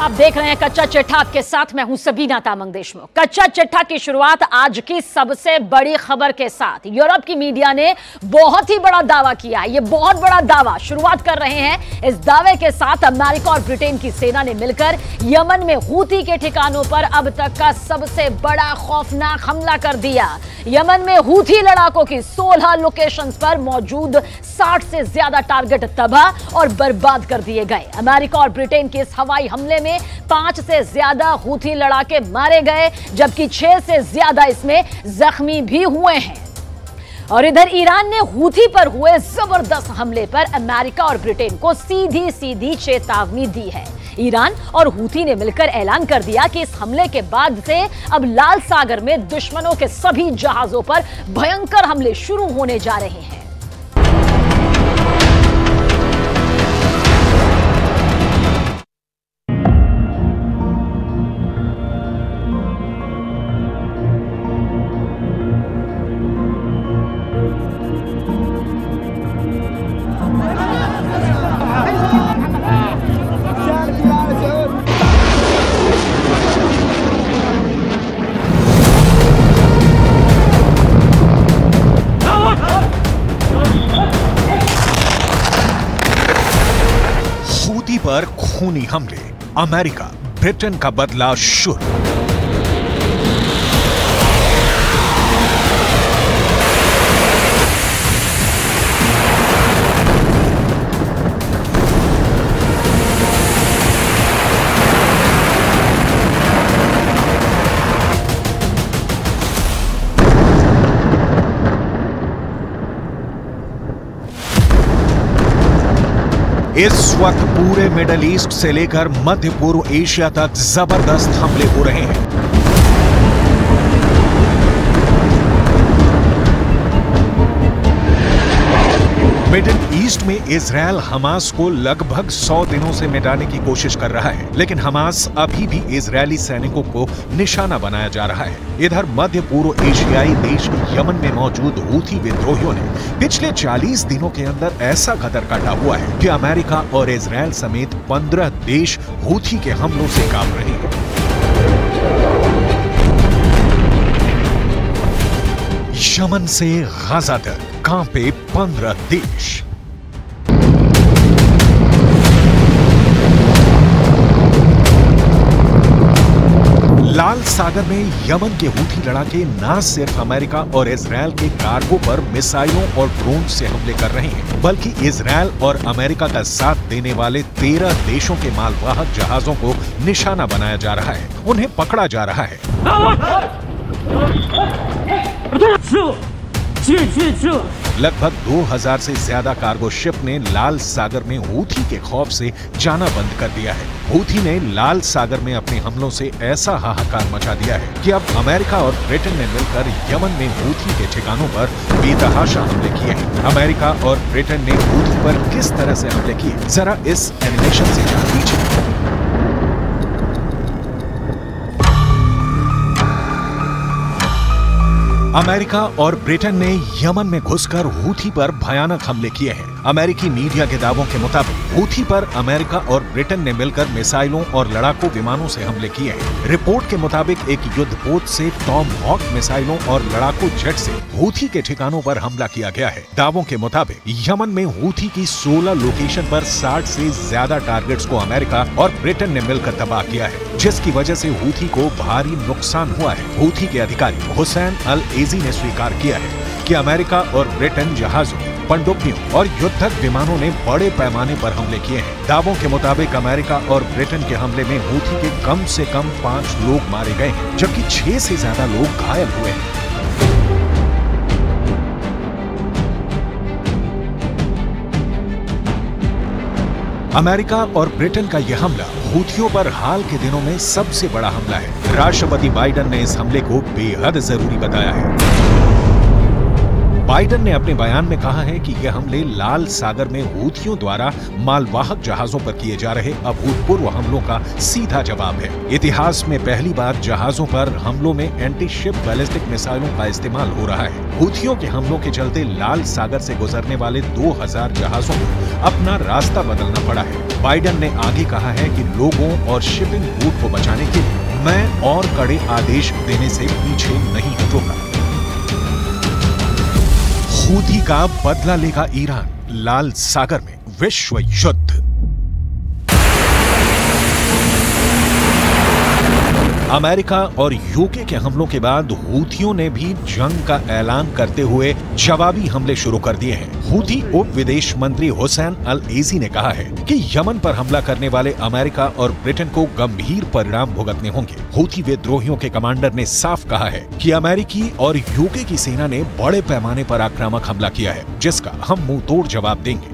आप देख रहे हैं कच्चा चिट्ठा के साथ, मैं हूँ सबीना तामंग देशमुख। कच्चा चिट्ठा की शुरुआत आज की सबसे बड़ी खबर के साथ। यूरोप की मीडिया ने बहुत ही बड़ा दावा किया है ये बहुत बड़ा दावा। शुरुआत कर रहे हैं इस दावे के साथ अमेरिका और ब्रिटेन की सेना ने मिलकर यमन में हूती के ठिकानों पर अब तक का सबसे बड़ा खौफनाक हमला कर दिया। यमन में हूथी लड़ाकों की 16 लोकेशंस पर मौजूद 60 से ज़्यादा टारगेट तबाह और बर्बाद कर दिए गए। अमेरिका और ब्रिटेन के इस हवाई हमले में पाँच से ज़्यादा हूथी लड़ाके मारे गए, जबकि छह से ज़्यादा इसमें जख्मी भी हुए हैं। और इधर ईरान ने हूथी पर हुए ज़बरदस्त हमले पर अमेरिका और ब्रिटेन को सीधी सीधी चेतावनी दी है। ईरान और हूथी ने मिलकर ऐलान कर दिया कि इस हमले के बाद से अब लाल सागर में दुश्मनों के सभी जहाजों पर भयंकर हमले शुरू होने जा रहे हैं। पर खूनी हमले। अमेरिका ब्रिटेन का बदला शुरू। इस वक्त पूरे मिडल ईस्ट से लेकर मध्य पूर्व एशिया तक ज़बरदस्त हमले हो रहे हैं। मिडिल ईस्ट में इसराइल हमास को लगभग 100 दिनों से मिटाने की कोशिश कर रहा है, लेकिन हमास अभी भी इजरायली सैनिकों को निशाना बनाया जा रहा है। इधर मध्य पूर्व एशियाई देश यमन में मौजूद हूथी विद्रोहियों ने पिछले 40 दिनों के अंदर ऐसा कदर काटा हुआ है कि अमेरिका और इसराइल समेत 15 देश हूथी के हमलों से काँप रहे हैं। यमन से गाजा तक। कांपे पंद्रह देश लाल सागर में यमन के हूथी लड़ाके न सिर्फ़ अमेरिका और इसराइल के कार्गो पर मिसाइलों और ड्रोन से हमले कर रहे हैं बल्कि इसराइल और अमेरिका का साथ देने वाले तेरह देशों के मालवाहक जहाजों को निशाना बनाया जा रहा है उन्हें पकड़ा जा रहा है लगभग 2000 से ज़्यादा कार्गो शिप ने लाल सागर में हूथी के खौफ से जाना बंद कर दिया है। हूथी ने लाल सागर में अपने हमलों से ऐसा हाहाकार मचा दिया है कि अब अमेरिका और ब्रिटेन ने मिलकर यमन में हूथी के ठिकानों पर बेतहाशा हमले किए हैं। अमेरिका और ब्रिटेन ने हूथी पर किस तरह से हमले किए? जरा इस एनिमेशन से जान लीजिए। अमेरिका और ब्रिटेन ने यमन में घुसकर हूथी पर भयानक हमले किए हैं। अमेरिकी मीडिया के दावों के मुताबिक, हूथी पर अमेरिका और ब्रिटेन ने मिलकर मिसाइलों और लड़ाकू विमानों से हमले किए हैं। रिपोर्ट के मुताबिक, एक युद्धपोत से टॉम हॉक मिसाइलों और लड़ाकू जेट से हूथी के ठिकानों पर हमला किया गया है। दावों के मुताबिक, यमन में हूथी की 16 लोकेशन पर 60 से ज़्यादा टारगेट्स को अमेरिका और ब्रिटेन ने मिलकर तबाह किया है, जिसकी वजह से हूथी को भारी नुकसान हुआ है। हूथी के अधिकारी हुसैन अल एजी ने स्वीकार किया है कि अमेरिका और ब्रिटेन जहाजों पनडुब्बियों और युद्धक विमानों ने बड़े पैमाने पर हमले किए हैं। दावों के मुताबिक अमेरिका और ब्रिटेन के हमले में हूथी के कम से कम पाँच लोग मारे गए हैं, जबकि छह से ज़्यादा लोग घायल हुए हैं। अमेरिका और ब्रिटेन का यह हमला हूथियों पर हाल के दिनों में सबसे बड़ा हमला है। राष्ट्रपति बाइडन ने इस हमले को बेहद ज़रूरी बताया है। बाइडन ने अपने बयान में कहा है कि यह हमले लाल सागर में हूथियों द्वारा मालवाहक जहाजों पर किए जा रहे अभूतपूर्व हमलों का सीधा जवाब है। इतिहास में पहली बार जहाजों पर हमलों में एंटी शिप बैलिस्टिक मिसाइलों का इस्तेमाल हो रहा है। हूथियों के हमलों के चलते लाल सागर से गुजरने वाले 2000 जहाजों को अपना रास्ता बदलना पड़ा है। बाइडन ने आगे कहा है कि लोगों और शिपिंग रूट को बचाने के लिए मैं और कड़े आदेश देने से पीछे नहीं हटूँगा। हूथी का बदला लेगा ईरान लाल सागर में विश्व युद्ध। अमेरिका और यूके के हमलों के बाद हूथियों ने भी जंग का ऐलान करते हुए जवाबी हमले शुरू कर दिए हैं हूथी उप विदेश मंत्री हुसैन अल एजी ने कहा है कि यमन पर हमला करने वाले अमेरिका और ब्रिटेन को गंभीर परिणाम भुगतने होंगे हूथी विद्रोहियों के कमांडर ने साफ कहा है कि अमेरिकी और यूके की सेना ने बड़े पैमाने पर आक्रामक हमला किया है जिसका हम मुंह तोड़ जवाब देंगे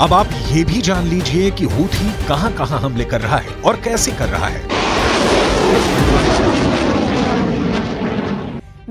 अब आप ये भी जान लीजिए कि हूथी कहां कहां हमले कर रहा है और कैसे कर रहा है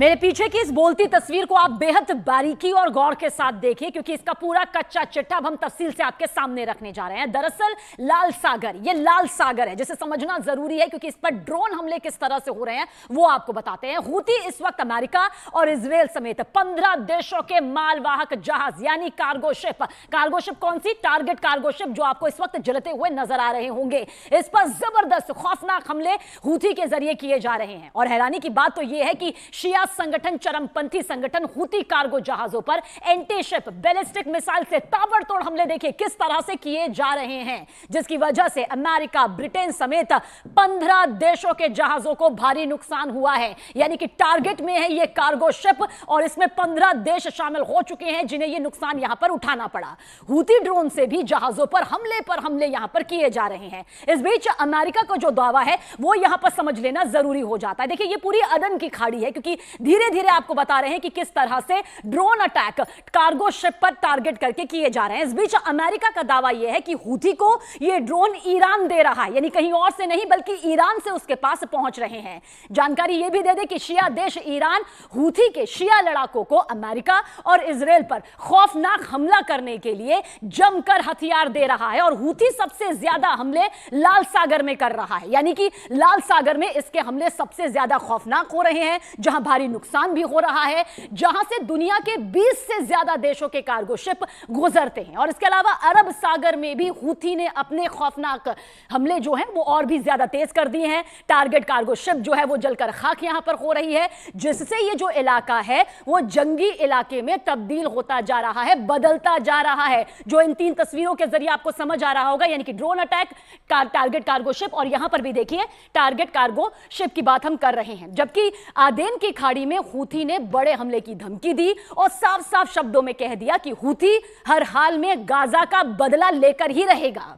मेरे पीछे की इस बोलती तस्वीर को आप बेहद बारीकी और गौर के साथ देखिए, क्योंकि इसका पूरा कच्चा चिट्ठा हम तफसील से आपके सामने रखने जा रहे हैं। दरअसल, लाल सागर, ये लाल सागर है, जिसे समझना ज़रूरी है, क्योंकि इस पर ड्रोन हमले किस तरह से हो रहे हैं, वो आपको बताते हैं। हूती इस वक्त अमेरिका और इसराइल समेत पंद्रह देशों के मालवाहक जहाज़, यानी कार्गोशिप कार्गोशिप कौन सी? टारगेट कार्गोशिप जो आपको इस वक्त जलते हुए नज़र आ रहे होंगे। इस पर ज़बरदस्त खौफनाक हमले हूती के ज़रिए किए जा रहे हैं। और हैरानी की बात तो यह है कि शिया संगठन, चरमपंथी संगठन हूती कार्गो जहाजों पर एंटीशिप बैलिस्टिक मिसाइल से ताबड़तोड़ हमले देखिए किस तरह से किए जा रहे हैं, जिसकी वजह से अमेरिका, ब्रिटेन समेत पंद्रह देशों के जहाजों को भारी नुकसान हुआ है। यानी कि टारगेट में है ये कार्गो शिप और इसमें पंद्रह देश शामिल हो चुके हैं जिन्हें यह नुकसान यहाँ पर उठाना पड़ा। हूती ड्रोन से भी जहाजों पर हमले पर हमले यहाँ पर किए जा रहे हैं। इस बीच अमेरिका का जो दावा है, वो यहाँ पर समझ लेना ज़रूरी हो जाता है। देखिए, ये पूरी अदन की खाड़ी है, क्योंकि धीरे धीरे आपको बता रहे हैं कि किस तरह से ड्रोन अटैक कार्गो शिप पर टारगेट करके किए जा रहे हैं। इस बीच अमेरिका का दावा यह है कि हूथी को यह ड्रोन ईरान दे रहा है, यानी कहीं और से नहीं, बल्कि ईरान से उसके पास पहुँच रहे हैं। जानकारी यह भी दे दे कि शिया देश ईरान हूथी के शिया लड़ाकों को अमेरिका और इसराइल पर खौफनाक हमला करने के लिए जमकर हथियार दे रहा है और हूथी सबसे ज़्यादा हमले लाल सागर में कर रहा है। यानी कि लाल सागर में इसके हमले सबसे ज़्यादा खौफनाक हो रहे हैं, जहाँ भारी नुकसान भी हो रहा है, जहाँ से दुनिया के 20 से ज़्यादा देशों के कार्गो शिप गुजरते हैं। और इसके अलावा अरब सागर में भी हूथी ने अपने खौफनाक हमले जो हैं, वो और भी ज़्यादा तेज कर दिए हैं। टारगेट कार्गो शिप जो है, वो जलकर खाक यहाँ पर हो रही है, जिससे ये जो इलाका है, वो जंगी इलाके में तब्दील होता जा रहा है, बदलता जा रहा है। जो इन तीन तस्वीरों के ज़रिए आपको समझ आ रहा होगा, यानी कि drone attack target cargo ship और यहाँ पर भी देखिए टारगेट कार्गो शिप की बात हम कर रहे हैं। जबकि आदेन की खाड़ी में हूथी ने बड़े हमले की धमकी दी और साफ़ साफ़ शब्दों में कह दिया कि हूथी हर हाल में गाजा का बदला लेकर ही रहेगा।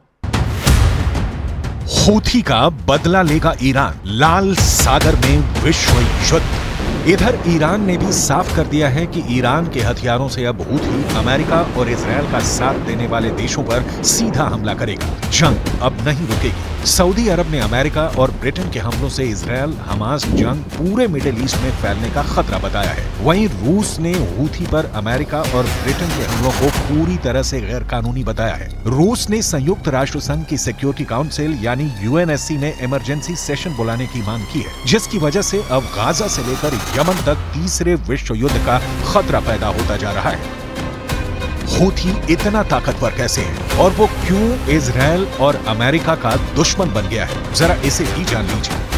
हूथी का बदला लेगा ईरान, लाल सागर में विश्व युद्ध। इधर ईरान ने भी साफ़ कर दिया है कि ईरान के हथियारों से अब हूथी अमेरिका और इसराइल का साथ देने वाले देशों पर सीधा हमला करेगा। जंग अब नहीं रुकेगी। सऊदी अरब ने अमेरिका और ब्रिटेन के हमलों से इसराइल हमास जंग पूरे मिडिल ईस्ट में फैलने का खतरा बताया है। वहीं रूस ने हूथी पर अमेरिका और ब्रिटेन के हमलों को पूरी तरह से गैर कानूनी बताया है। रूस ने संयुक्त राष्ट्र संघ की सिक्योरिटी काउंसिल यानी यूएनएससी ने इमरजेंसी सेशन बुलाने की मांग की है, जिसकी वजह से अब गाजा से लेकर यमन तक तीसरे विश्व युद्ध का खतरा पैदा होता जा रहा है। हूथी इतना ताकतवर कैसे है? और वो क्यों इसराइल और अमेरिका का दुश्मन बन गया है? जरा इसे भी जान लीजिए।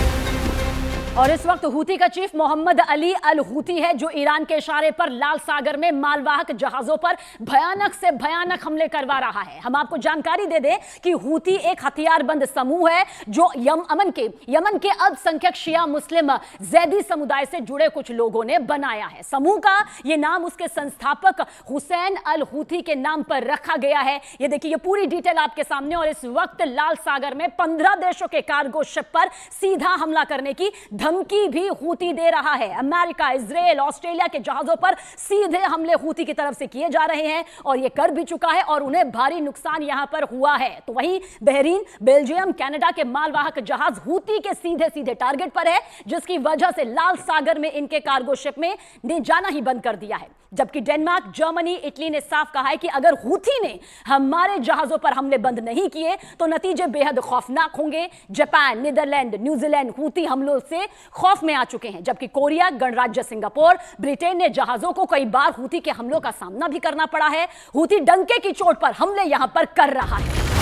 और इस वक्त हूती का chief Mohammed Ali al Houthi है, जो ईरान के इशारे पर लाल सागर में मालवाहक जहाजों पर भयानक से भयानक हमले करवा रहा है। हम आपको जानकारी दे दें कि हूती एक हथियारबंद समूह है, जो यम, अमन के, यमन के अल्पसंख्यक शिया मुस्लिम जैदी समुदाय से जुड़े कुछ लोगों ने बनाया है। समूह का यह नाम उसके संस्थापक हुसैन अल हूती के नाम पर रखा गया है। ये देखिए, ये पूरी डिटेल आपके सामने और इस वक्त लाल सागर में पंद्रह देशों के कार्गो शिप पर सीधा हमला करने की धमकी भी हूती दे रहा है। अमेरिका इसराइल ऑस्ट्रेलिया के जहाजों पर सीधे हमले हूती की तरफ़ से किए जा रहे हैं और ये कर भी चुका है और उन्हें भारी नुकसान यहाँ पर हुआ है। तो वहीं बहरीन, बेल्जियम, कनाडा के मालवाहक जहाज़ हूती के सीधे सीधे टारगेट पर है, जिसकी वजह से लाल सागर में इनके कार्गो शिप में ने जाना ही बंद कर दिया है। जबकि डेनमार्क, जर्मनी, इटली ने साफ़ कहा है कि अगर हूथी ने हमारे जहाजों पर हमले बंद नहीं किए तो नतीजे बेहद खौफनाक होंगे। जापान, नीदरलैंड, न्यूजीलैंड हूथी हमलों से खौफ में आ चुके हैं, जबकि कोरिया, गणराज्य सिंगापुर, ब्रिटेन ने जहाजों को कई बार हूती के हमलों का सामना भी करना पड़ा है। हूती डंके की चोट पर हमले यहाँ पर कर रहा है।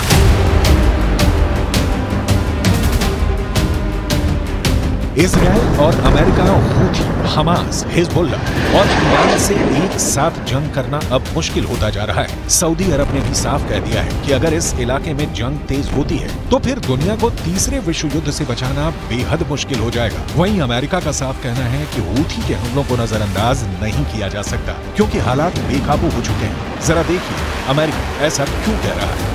इसराइल और अमेरिका हूथी, हमास हिजबुल्ला और ईरान से एक साथ जंग करना अब मुश्किल होता जा रहा है। सऊदी अरब ने भी साफ़ कह दिया है कि अगर इस इलाके में जंग तेज होती है तो फिर दुनिया को तीसरे विश्व युद्ध से बचाना बेहद मुश्किल हो जाएगा। वहीं अमेरिका का साफ़ कहना है कि हूथी के हमलों को नजरअंदाज नहीं किया जा सकता, क्योंकि हालात बेकाबू हो चुके हैं। जरा देखिए, अमेरिका ऐसा क्यों कह रहा है?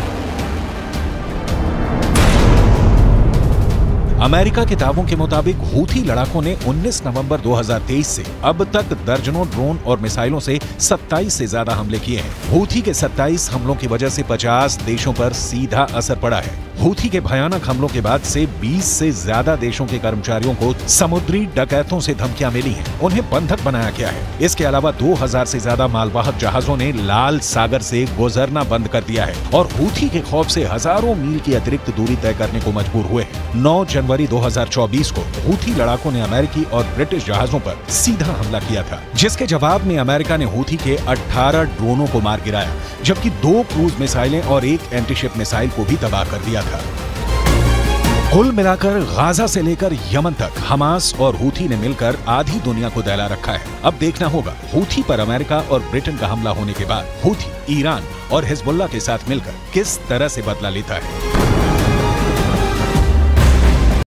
अमेरिका के दावों के मुताबिक, हूथी लड़ाकों ने 19 नवंबर 2023 से अब तक दर्जनों ड्रोन और मिसाइलों से 27 से ज़्यादा हमले किए हैं। हूथी के 27 हमलों की वजह से 50 देशों पर सीधा असर पड़ा है। हूथी के भयानक हमलों के बाद से 20 से ज़्यादा देशों के कर्मचारियों को समुद्री डकैतों से धमकियाँ मिली हैं। उन्हें बंधक बनाया गया है। इसके अलावा 2000 से ज़्यादा मालवाहक जहाजों ने लाल सागर से गुजरना बंद कर दिया है और हूथी के खौफ से हज़ारों मील की अतिरिक्त दूरी तय करने को मजबूर हुए हैं। नौ जनवरी 2024 को हूथी लड़ाकों ने अमेरिकी और ब्रिटिश जहाजों पर सीधा हमला किया था, जिसके जवाब में अमेरिका ने हूथी के 18 ड्रोनों को मार गिराया, जबकि दो क्रूज मिसाइलें और एक एंटीशिप मिसाइल को भी तबाह कर दिया था कुल मिलाकर गाजा से लेकर यमन तक, हमास और हूथी ने मिलकर आधी दुनिया को दहला रखा है। अब देखना होगा, हूथी पर अमेरिका और ब्रिटेन का हमला होने के बाद हूथी, ईरान और हिजबुल्ला के साथ मिलकर किस तरह से बदला लेता है।